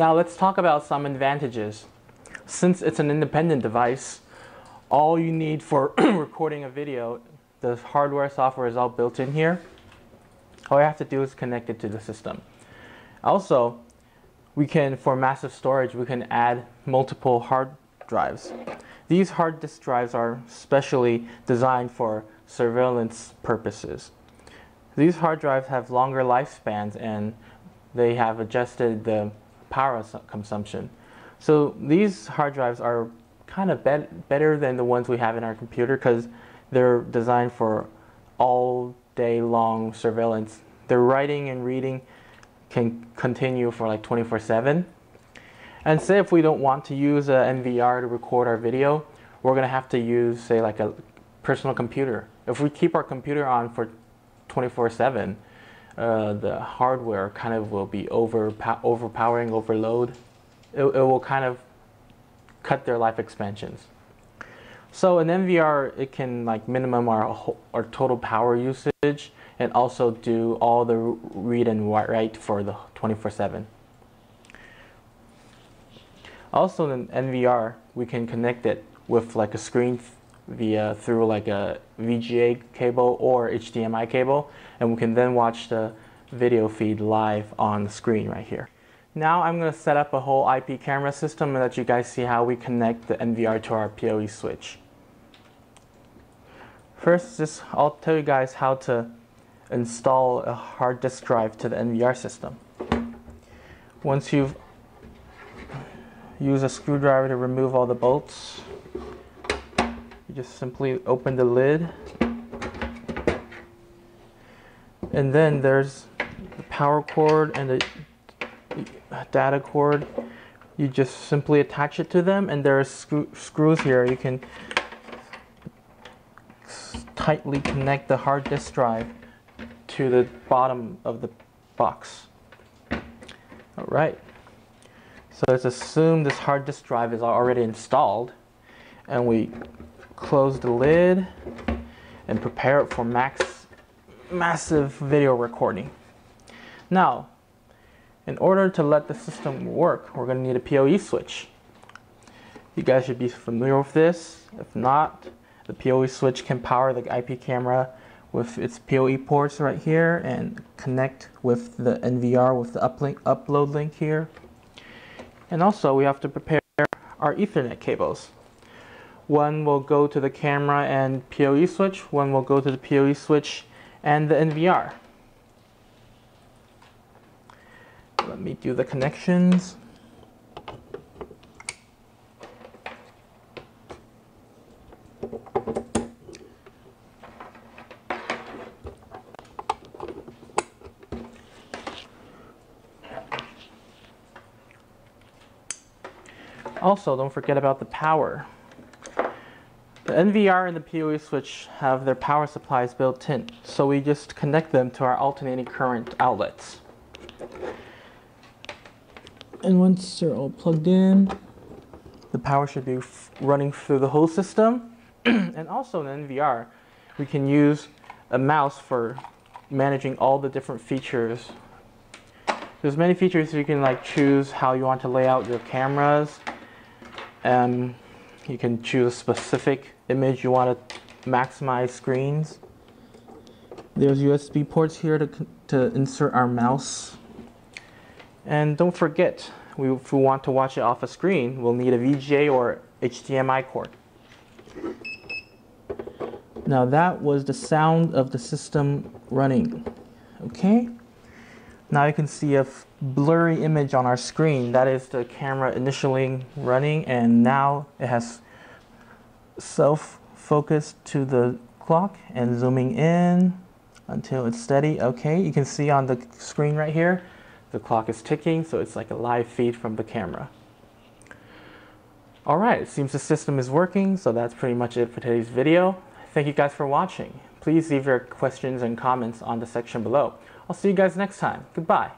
Now let's talk about some advantages. Since it's an independent device, all you need for recording a video, the hardware software is all built in here. All you have to do is connect it to the system. Also, we can, for massive storage, we can add multiple hard drives. These hard disk drives are specially designed for surveillance purposes. These hard drives have longer lifespans and they have adjusted the power consumption. So these hard drives are kind of bet better than the ones we have in our computer because they're designed for all day long surveillance. Their writing and reading can continue for like 24 7. And say if we don't want to use an NVR to record our video, we're going to have to use, say, like a personal computer. If we keep our computer on for 24 7, uh, the hardware kind of will be over, overpowering, overload. It, it will kind of cut their life expansions. So an NVR, it can like minimum our, our total power usage and also do all the read and write for the 24-7. Also in NVR, we can connect it with like a screen via through like a VGA cable or HDMI cable and we can then watch the video feed live on the screen right here. Now I'm going to set up a whole IP camera system and let you guys see how we connect the NVR to our PoE switch. First, just I'll tell you guys how to install a hard disk drive to the NVR system. Once you've used a screwdriver to remove all the bolts, you just simply open the lid and then there's the power cord and the data cord, you just simply attach it to them and there are screw screws here. You can tightly connect the hard disk drive to the bottom of the box. All right. So let's assume this hard disk drive is already installed and we close the lid and prepare it for max massive video recording. Now, in order to let the system work, we're going to need a PoE switch. You guys should be familiar with this. If not, the PoE switch can power the IP camera with its PoE ports right here and connect with the NVR with the uplink, upload link here. And also we have to prepare our Ethernet cables. One will go to the camera and PoE switch, one will go to the PoE switch and the NVR. Let me do the connections. Also, don't forget about the power. The NVR and the PoE switch have their power supplies built in, so we just connect them to our alternating current outlets. And once they're all plugged in, the power should be running through the whole system. and also in NVR, we can use a mouse for managing all the different features. There's many features you can like choose how you want to lay out your cameras. Um, you can choose a specific image you want to maximize screens. There's USB ports here to, to insert our mouse and don't forget, we, if we want to watch it off a screen, we'll need a VGA or HDMI cord. Now that was the sound of the system running. Okay? Now you can see a blurry image on our screen. That is the camera initially running and now it has self-focused to the clock and zooming in until it's steady. Okay, you can see on the screen right here, the clock is ticking, so it's like a live feed from the camera. Alright, it seems the system is working, so that's pretty much it for today's video. Thank you guys for watching. Please leave your questions and comments on the section below. I'll see you guys next time. Goodbye.